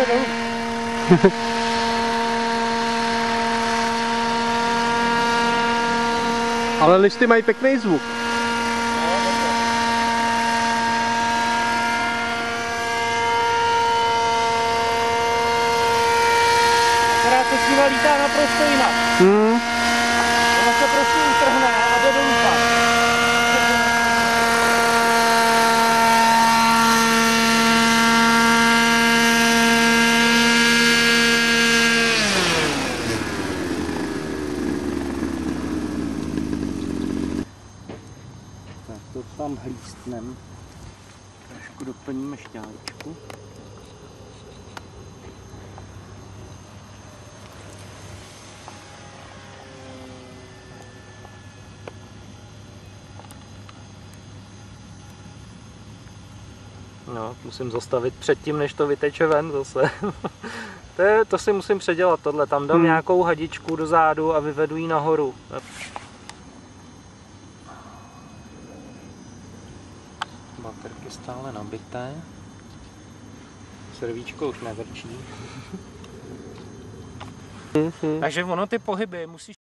se dolů. Ale listy mají pěkný zvuk. Akorát to s nima lítá naprosto jinak. Hmm. Ono se prostě utrhne a jde dolů pak. Tak to tam hlístnem. Trošku doplníme šťávičku. No, musím zastavit předtím, než to vyteče ven zase. to, je, to si musím předělat tohle. Tam dám Hmm. nějakou hadičku do zádu a vyvedu ji nahoru. Baterky stále nabité. Servíčko už nevrčí. Takže ono ty pohyby musíš